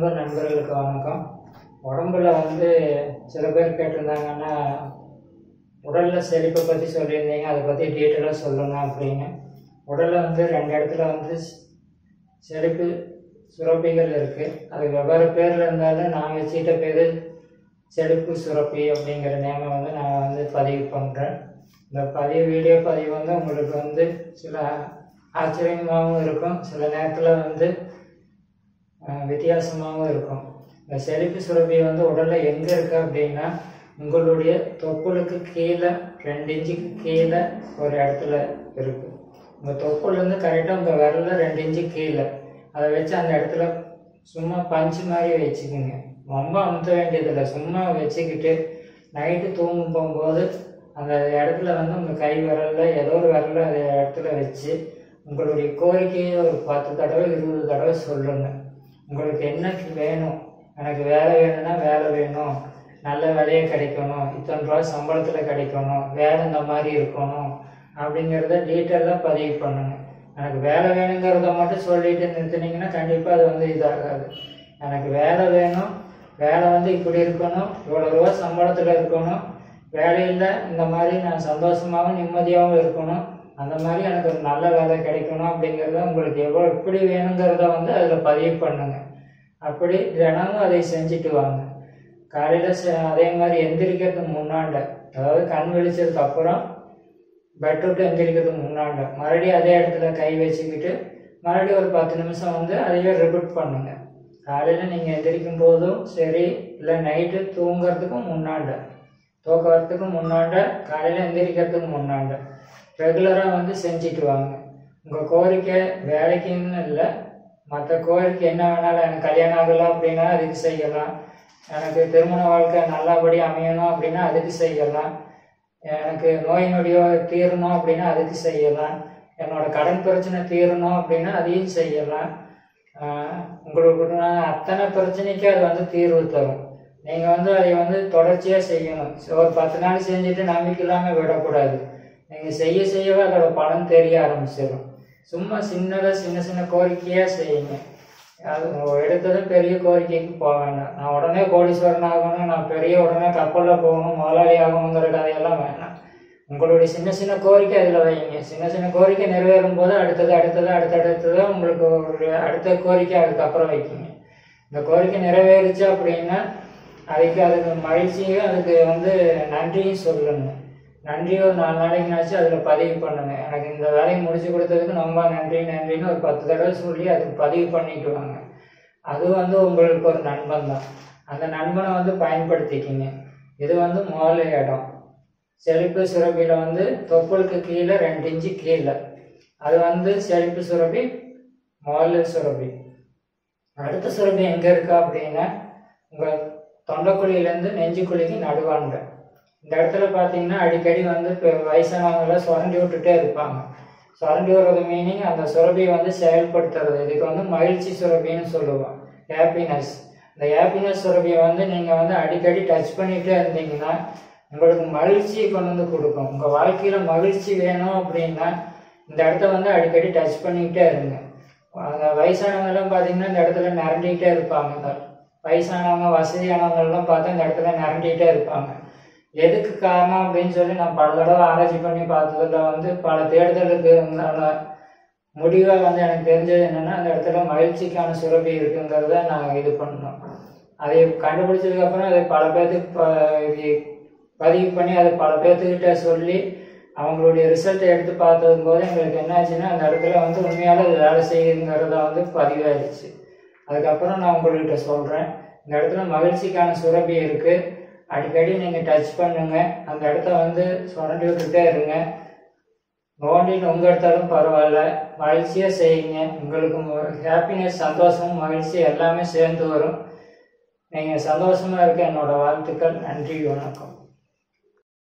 அன்பு நண்பர்களுக்கு வணக்கம். உடம்புல வந்து சில பேர் கேட்டிருந்தாங்கன்னா உடலில் செழிப்பை பற்றி சொல்லியிருந்தீங்க அதை பற்றி டீட்டெயிலாக சொல்லுங்க அப்படின்னு. உடலில் வந்து ரெண்டு இடத்துல வந்து செழிப்பு சுரப்பிகள் இருக்குது அது வெவ்வேறு பேரில் இருந்தாலும் நான் வச்சுக்கிட்ட பேர் செழிப்பு சுரப்பி அப்படிங்கிற நேமை வந்து நான் வந்து பதிவு பண்ணுறேன் இந்த பதிவு வீடியோ பதிவு வந்து உங்களுக்கு வந்து சில ஆச்சரியமாகவும் இருக்கும். சில நேரத்தில் வந்து வித்தியாசமாகவும் இருக்கும். இந்த செழிப்பு சுரப்பி வந்து உடலில் எங்கே இருக்கு அப்படின்னா உங்களுடைய தொப்புளுக்கு கீழே ரெண்டு இன்ச்சுக்கு கீழே ஒரு இடத்துல இருக்கும் உங்கள் தொப்புலேருந்து கரெக்டாக உங்கள் விரலில் ரெண்டு இன்ச்சு கீழே. அதை வச்சு அந்த இடத்துல சும்மா பஞ்சு மாதிரி வச்சுக்கோங்க. ரொம்ப அமுத்த வேண்டியதில்லை. சும்மா வச்சுக்கிட்டு நைட்டு தூங்க போகும்போது அந்த இடத்துல வந்து உங்கள் கை விரலில் ஏதோ ஒரு விரலில் அந்த இடத்துல வச்சு உங்களுடைய கோரிக்கையை ஒரு பத்து தடவை இருபது தடவை சொல்லுங்கள் உங்களுக்கு என்ன வேணும்? எனக்கு வேலை வேணும்னா வேலை வேணும். நல்ல வேலையே கிடைக்கணும். இத்தனை ரூபா சம்பளத்தில் கிடைக்கணும். வேலை இந்த மாதிரி இருக்கணும். அப்படிங்கிறத டீட்டெயிலாக பதிவு பண்ணுங்க. எனக்கு வேலை வேணுங்கிறத மட்டும் சொல்லிட்டு நிறுத்துனீங்கன்னா கண்டிப்பாக அது வந்து இதாகாது. எனக்கு வேலை வேணும். வேலை வந்து இப்படி இருக்கணும். இவ்வளோ ரூபா சம்பளத்தில் இருக்கணும். வேலையில் இந்த மாதிரி நான் சந்தோஷமாகவும் நிம்மதியாகவும் இருக்கணும். அந்த மாதிரி எனக்கு ஒரு நல்ல வேலை கிடைக்கணும் அப்படிங்கிறத உங்களுக்கு எவ்வளோ எப்படி வேணுங்கிறத வந்து அதில் பதிவு பண்ணுங்க. அப்படி தினமும் அதை செஞ்சுட்டு வாங்க. காலையில் அதே மாதிரி எந்திரிக்கிறதுக்கு முன்னாண்ட அதாவது கண் விழிச்சதுக்கு அப்புறம் பெட் விட்டு எந்திரிக்கிறதுக்கு முன்னாண்ட மறுபடியும் அதே இடத்துல கை வச்சுக்கிட்டு மறுபடியும் ஒரு பத்து நிமிஷம் வந்து அதையே ரிப்பீட் பண்ணுங்க. காலையில் நீங்கள் எந்திரிக்கும் போதும் சரி இல்லை நைட்டு தூங்குறதுக்கும் முன்னாண்ட தூக்கறதுக்கு முன்னாண்ட காலையில் எந்திரிக்கிறதுக்கு முன்னாண்ட. ரெகுலராக வந்து செஞ்சுட்ருவாங்க உங்கள் கோரிக்கை வேலைக்குன்னு இல்லை. மற்ற கோரிக்கை என்ன வேணாலும் எனக்கு கல்யாணம் ஆகலாம் அப்படின்னா அதுக்கு செய்யலாம். எனக்கு திருமண வாழ்க்கை நல்லபடி அமையணும் அப்படின்னா அதுக்கு செய்யலாம். எனக்கு நோய் நொடியோ தீரணும் அப்படின்னா அதுக்கு செய்யலாம். என்னோடய கடன் பிரச்சனை தீரணும் அப்படின்னா அதையும் செய்யலாம். உங்களுக்கு அத்தனை பிரச்சனைக்கு அது வந்து தீர்வு தரும். நீங்கள் வந்து அதை வந்து தொடர்ச்சியாக செய்யணும். ஒரு பத்து நாள் செஞ்சுட்டு நம்பிக்கை இல்லாமல் விடக்கூடாது. நீங்கள் செய்ய செய்யவே அதோட பலன் தெரிய ஆரம்பிச்சிடும் சும்மா சின்னதாக சின்ன சின்ன கோரிக்கையாக செய்யுங்க. அது எடுத்ததும் பெரிய கோரிக்கைக்கு போக வேண்டாம். நான் உடனே கோடீஸ்வரன் ஆகணும் நான் பெரிய உடனே கப்பலில் போகணும் முதலாளி ஆகணுங்கிற கதையெல்லாம் வேணாம் உங்களுடைய சின்ன சின்ன கோரிக்கை அதில் வைங்க சின்ன சின்ன கோரிக்கை நிறைவேறும் போது அடுத்தது அடுத்தது அடுத்தடுத்தது உங்களுக்கு ஒரு அடுத்த கோரிக்கை அதுக்கப்புறம் வைக்கிங்க. இந்த கோரிக்கை நிறைவேறுச்சு அப்படின்னா அதுக்கு அதுக்கு மகிழ்ச்சியும் அதுக்கு வந்து நன்றியும் சொல்லணும் நன்றி ஒரு நாலு நாளைக்குனாச்சும் அதில் பதிவு பண்ணுங்க எனக்கு இந்த வேலையை முடிச்சு கொடுத்ததுக்கு ரொம்ப நன்றி நன்றின்னு ஒரு பத்து தடவை சொல்லி அதுக்கு பதிவு பண்ணிட்டு வாங்க அது வந்து உங்களுக்கு ஒரு நண்பன் தான். அந்த நண்பனை வந்து பயன்படுத்திக்கிங்க. இது வந்து முதல் இடம். செழிப்பு சுரப்பியில் வந்து தொப்புளுக்கு கீழே ரெண்டு இன்ச்சு கீழே. அது வந்து செழிப்பு சுரப்பி முதல்ல சுரப்பி. அடுத்த சுரப்பி எங்கே இருக்கா அப்படின்னா உங்கள் தொண்டைக்குழியிலேருந்து நெஞ்சுக்குழிக்கு நடுவாண்ட இந்த இடத்துல பார்த்தீங்கன்னா அடிக்கடி வந்து இப்போ வயசானவங்களாம் சுரண்டி விட்டுட்டே இருப்பாங்க. சுரண்டி விடுறது மீனிங் அந்த சுரபியை வந்து செயல்படுத்துறது. இதுக்கு வந்து மகிழ்ச்சி சுரபின்னு சொல்லுவோம். ஹாப்பினஸ் இந்த ஹாப்பினஸ் சுரபியை வந்து நீங்கள் வந்து அடிக்கடி டச் பண்ணிகிட்டே இருந்தீங்கன்னா உங்களுக்கு மகிழ்ச்சியை கொண்டு வந்து கொடுக்கும். உங்கள் வாழ்க்கையில் மகிழ்ச்சி வேணும் அப்படின்னா இந்த இடத்த வந்து அடிக்கடி டச் பண்ணிக்கிட்டே இருங்க. அந்த வயசானவங்கெல்லாம் பார்த்தீங்கன்னா இந்த இடத்துல நிரண்டிக்கிட்டே இருப்பாங்க. வயசானவங்க வசதியானவங்கள்லாம் பார்த்தா இந்த இடத்துல நிரண்டிக்கிட்டே இருப்பாங்க. எதுக்கு காரணம் அப்படின்னு சொல்லி நான் பல தடவை ஆராய்ச்சி பண்ணி பார்த்ததில் வந்து பல தேடுதலுக்கு உண்டான முடிவாக வந்து எனக்கு தெரிஞ்சது என்னென்னா அந்த இடத்துல மகிழ்ச்சிக்கான சுரபி இருக்குங்கிறத நாங்கள் இது பண்ணோம் அதை கண்டுபிடிச்சதுக்கப்புறம் அதை பல பேர்த்துக்கு ப- இது பதிவு பண்ணி அதை பல பேர்த்துக்கிட்ட சொல்லி அவங்களுடைய ரிசல்ட்டை எடுத்து பார்த்ததும் போது எங்களுக்கு என்ன ஆச்சுன்னா அந்த இடத்துல வந்து உண்மையால அது வேலை செய்யுங்கிறத வந்து பதிவாயிடுச்சு அதுக்கப்புறம் நான் உங்கள்கிட்ட சொல்கிறேன் இந்த இடத்துல மகிழ்ச்சிக்கான சுரபி இருக்குது அடிக்கடி நீங்கள் டச் பண்ணுங்க. அந்த இடத்த வந்து சுரண்டி விட்டுட்டே இருங்க. நோண்டின்னு உங்கள் எடுத்தாலும் பரவாயில்ல. மகிழ்ச்சியாக செய்யுங்க. உங்களுக்கு ஹாப்பினஸ் சந்தோஷம் மகிழ்ச்சி எல்லாமே சேர்ந்து வரும். நீங்கள் சந்தோஷமாக இருக்க என்னோடய வாழ்த்துக்கள். நன்றி வணக்கம்.